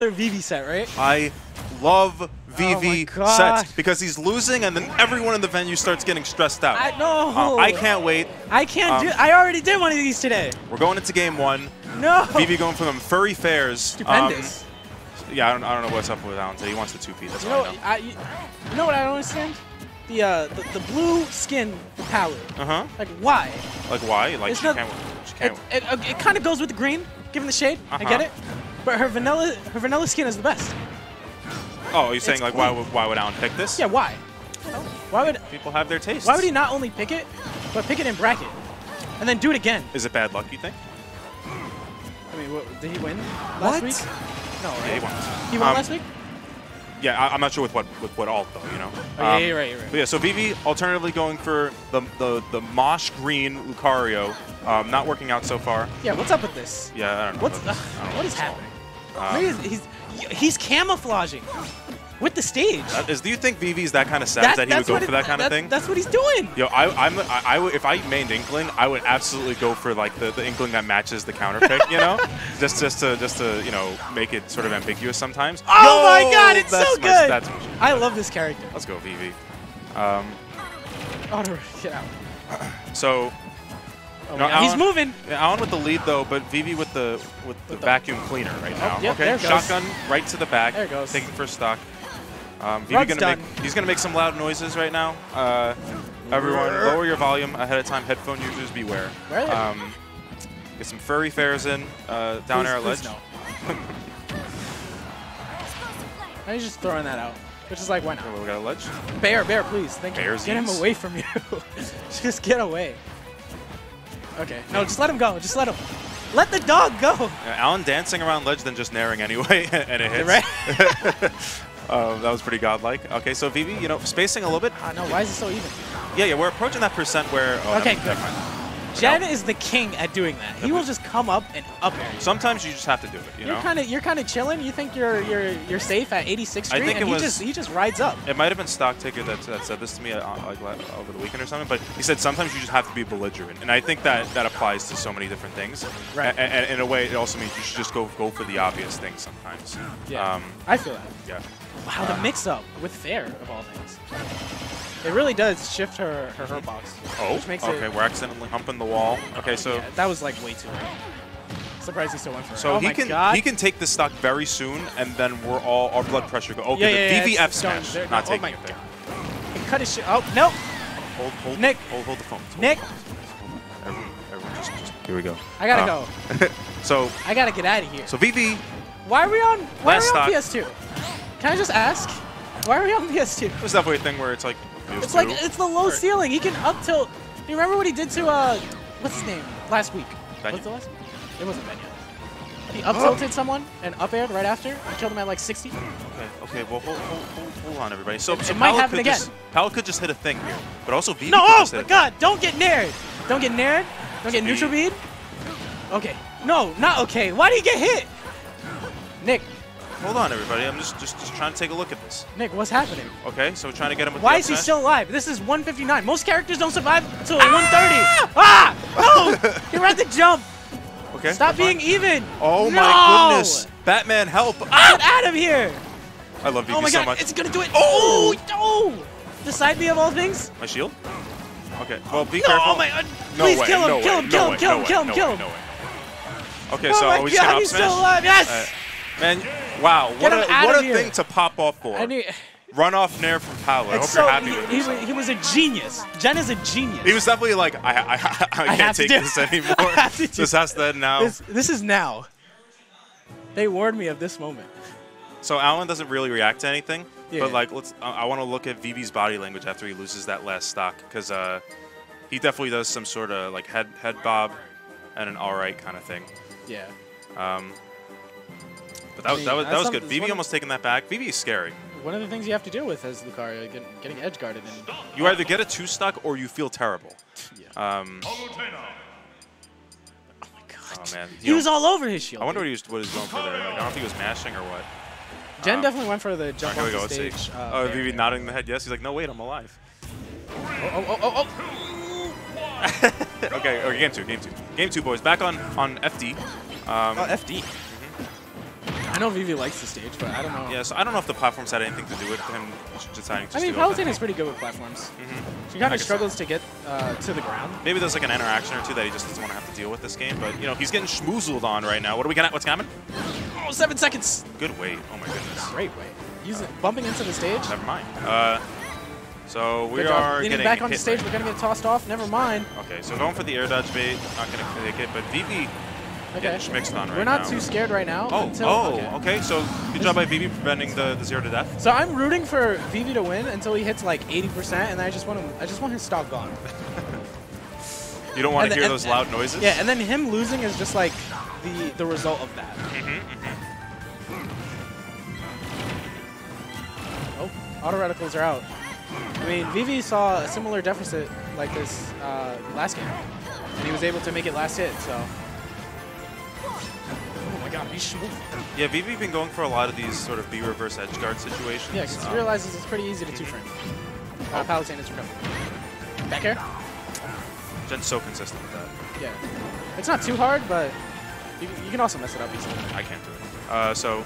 their Vivi set, right? I love Oh Vivi my sets because he's losing and then everyone in the venue starts getting stressed out. I know. Uh, I can't wait. I can't Um, do. I already did one of these today. We're going into game one. No. Vivi going for them furry fairs. Stupendous. Um, yeah, I don't, I don't know what's up with Alan today. He wants the 2P. That's you know, I know. I, you, you know what I don't understand? The uh, the, the blue skin palette. Uh-huh. Like why? Like why? Like It's she not- can't, she It, can't. it, uh, it kind of goes with the green, given the shade. I Uh-huh. get it. But her vanilla her vanilla skin is the best. oh, you're saying it's like why would, why would Alan pick this? Yeah, why? Why would People have their taste? why would he not only pick it, but pick it in bracket, and then do it again? Is it bad luck, you think? I mean, what, did he win last What? week? No, Yeah, he won. He won Um, last week. Yeah, I, I'm not sure with what with what alt though, you know. Oh, yeah, you're right, you're right. But yeah, so Vivi alternatively going for the the the Mosh Green Lucario, um, not working out so far. Yeah, what's up with this? Yeah, I don't know. What's about this. I don't know what is what's up. happening? Um, he's, he's he's camouflaging with the stage. Is, do you think Vivi's that kind of savage that, he would go for it- that kind of thing? That's what he's doing. Yo, I, I'm, I, I would, if I mained Inkling, I would absolutely go for like the, the Inkling that matches the counter pick, you know, just just to just to you know make it sort of ambiguous sometimes. Oh my God, it's that's so my- good. that's my. I love this character. Let's go Vivi. Um, Oh, no, get out. so Oh, No, my he's moving. yeah, Alan with the lead though, but Vivi with the with the With the- vacuum cleaner right now. yep, okay, there it goes. shotgun right to the back. There it goes. Taking first stock. Um, Vivi Rub's gonna done. make he's gonna make some loud noises right now. Uh, everyone, lower your volume ahead of time. Headphone users beware. Where? Um, get some furry fairs in uh, down Please- air please ledge. no. I was just throwing that out. Which is like, why not? We got a ledge. Bear, bear, please. Thank you. Bearsies. Get him away from you. just get away. Okay. No, just let him go. Just let him. Let the dog go. Uh, Alan dancing around ledge, then just naring anyway, and it hits. Right? Um, that was pretty godlike. Okay, so Vivi, you know, spacing a little bit. Ah, no, why is it so even? Yeah, yeah, we're approaching that percent where. Oh, Okay, good. Gen is the king at doing that. He will just come up and up air. Sometimes you just have to do it, you You're kind of you're kind of chilling. You think you're you're you're safe at 86th Street, think and it he was- just he just rides up. It might have been Stock Ticket that, that said this to me uh, like over the weekend or something, but he said sometimes you just have to be belligerent, and I think that that applies to so many different things. Right. A- And, in a way, it also means you should just go go for the obvious things sometimes. Yeah, Um, I feel that. yeah. Wow, the mix-up with fair of all things. It really does shift her her hurt box. Oh. which makes okay. it. We're accidentally humping the wall. Okay, so yeah, that was like way too early. Surprised he still went for it. so oh he can God. he can take this stock very soon, and then we're all our blood pressure go. Okay, Yeah, yeah, yeah, the it's- VVF smash, there. not oh taking my it there. God. Cut his shit. Oh no, Hold, hold, Nick. hold, hold the phone. Hold Nick. Everyone, everyone just, just, here we go. I gotta Uh, go. So I gotta get out of here. so Vivi Why are we on? Why are we on stock. PS2? Can I just ask? Why are we on PS2? was definitely a thing where it's like was It's like it's the low ceiling. He can up tilt. You remember what he did to uh, what's his name last week? Benya. What's the last? It wasn't Benya. He up tilted someone and up aired right after. and killed him at like 60. Okay, okay, well, hold, hold, hold, on, everybody. So, It- so it might happen could again. Just, Pal could just hit a thing here, but also Vivi No! Oh my God! Don't get nared. Don't get nared. Don't get Speed. neutral bead. Okay. No, not okay. Why did he get hit? Nick. Hold on, everybody. I'm just, just just trying to take a look at this. Nick, what's happening? Okay, so we're trying to get him with Why is he still alive? This is 159. Most characters don't survive until 130. Ah! No! You're at the jump. Okay. Stop we're fine. being even. Oh No! my goodness! Batman, help! Ah! Get out of here. I love Vivi Oh my so god, much. it's gonna do it. Oh! Oh! The side B of all things? My shield? Okay. Well, be No, careful. oh my god. No Please way, kill him, no kill him, no kill him, kill no him, kill him, no kill him. no way. Okay, Oh so my just gonna god, he's smash? still alive. Yes! Man, wow, Get what a what a here. thing to pop off for. I knew, Run off Nair from Paolo. I hope it's you're happy he, with he, yourself. he was a genius. Gen is a genius. He was definitely like, I, I, I, I can't take this anymore. I have to do- this has to end now. this, this is now. They warned me of this moment. So Alan doesn't really react to anything, Yeah. but like, let's. I, I want to look at Vivi's body language after he loses that last stock because uh, he definitely does some sort of like head head bob and an all right kind of thing. Yeah. Um, but that was mean, that was, that was good. it's Vivi one of- almost taking that back. Vivi is scary. One of the things you have to deal with as Lucario, get, getting edge guarded. And, You either get a two stock or you feel terrible. yeah. Um, oh my god. oh man, He was all over his shield. I wonder what he was, what he was going for there. Like, I don't know if he was mashing or what. Gen um, definitely went for the jump right, here we go. off the see. stage. uh, oh, there, Vivi there. nodding the head. Yes. He's like, no, wait, I'm alive. Oh, oh, oh, oh. okay, okay, game two, game two, game two, boys. Back on on FD. Um, Oh, FD. I know Vivi likes the stage, but I don't know. Yeah, so I don't know if the platforms had anything to do with him deciding to I mean, Palutena is pretty good with platforms. Mhm. She kind of struggles to get uh, to the ground. Maybe there's like an interaction or two that he just doesn't want to have to deal with this game, but you know he's getting schmoozled on right now. What are we gonna? What's coming? Oh, seven seconds. Good weight. Oh my goodness. Great way. Using bumping into the stage. Never mind. Uh, so we are getting back on the stage. right We're gonna get tossed off. Never mind. Okay, so going for the air dodge bait, not gonna take it, but Vivi Okay. getting schmixed on right We're not now. too scared right now. Oh, until, oh, okay. okay. So good job by Vivi preventing the, the zero to death. So I'm rooting for Vivi to win until he hits like 80%, and I just want him. I just want his stock gone. You don't want And to the- hear and- those loud noises. Yeah, and then him losing is just like the the result of that. Mhm, Oh, auto radicals are out. I mean, Vivi saw a similar deficit like this uh, last game, and he was able to make it last hit. So. Oh my God, be smooth. Yeah, Vivi been going for a lot of these sort of B reverse edge guard situations. Yeah, because he Um, realizes it's pretty easy to two frame. Uh, Palutena is recovering. Back air. Gen's so consistent with that. Yeah. It's not too hard, but you, you can also mess it up easily. I can't do it. Uh, so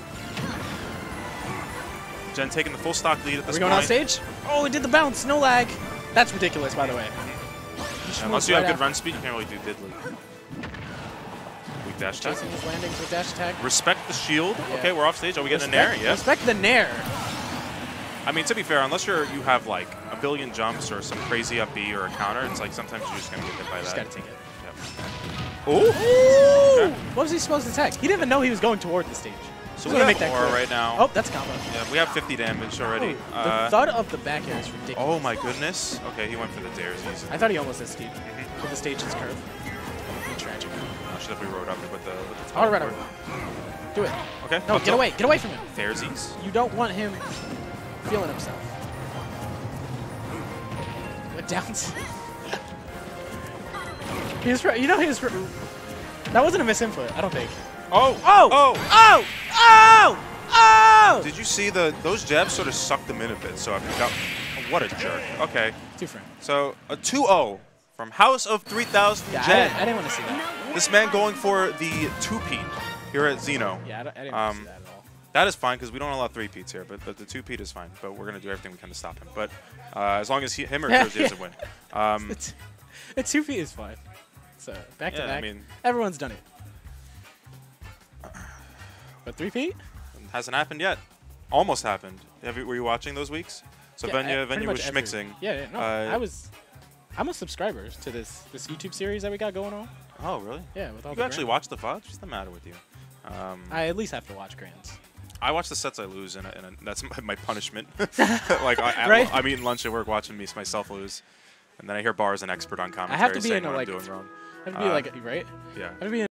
Gen taking the full stock lead at Are this we going point. on stage? Oh, it did the bounce. No lag. That's ridiculous, by the way. Yeah, unless you have good run speed, you can't really do diddly. Weak dash attack. Chasing his landings with dash attack. Respect the shield. Yeah. Okay, we're off stage. Are we getting a nair? Respect- Yeah. Respect the nair. I mean, to be fair, unless you're you have like a billion jumps or some crazy up B or a counter, it's like sometimes you're just gonna get hit by Just that. gotta take it. Ooh. Ooh! Okay. What was he supposed to attack? He didn't even know he was going toward the stage. So Just we wanna have make that aura right now. Oh, that's combo. Yeah, we have 50 damage already. Oh, Uh, the thud of the back air is ridiculous. oh my goodness. Okay, he went for the dares. I thought he almost hit Steve Mhm. with the stage's curve. Be tragic. Should have rode up with the with the red teleport. Do it. Okay. No, get away. Get away from him. Fairsies. You don't want him feeling himself. What downs? he was, you know, he was. That wasn't a misinput. I don't think. Oh. Oh! Oh. Oh! Oh! Oh! Did you see the those jabs sort of sucked them in a bit? So I got. What a jerk. Okay. Two frame. So a 2-0 from House of 3000 Yeah, I, didn't- I didn't want to see that. This man going for the two-peat here at Xeno. Yeah, I, don't- I didn't Um, see that at all. That is fine because we don't allow three peats here, but, but the two peat is fine. But we're gonna do everything we can to stop him. But uh, as long as he, him or Yeah, Josie doesn't win. Um, It's, it's two-peat is fine. So back to Yeah, I mean- Everyone's done it. But three-peat? hasn't happened yet. Almost happened. Have you, were you watching those weeks? So Yeah, Venya, Venya was schmixing. Yeah, yeah, no. Uh, I was. I'm a subscriber to this this YouTube series that we got going on. Oh, really? Yeah, with all You the actually watch the VODs? What's the matter with you? Um, I at least have to watch grands. I watch the sets I lose, and, and that's my, my punishment. like I, Right? I'm eating lunch at work, watching me myself lose, and then I hear Bars an expert on commentary have to be saying in a, what like, I'm doing wrong. I have to be Uh, like right. Yeah. I have to be in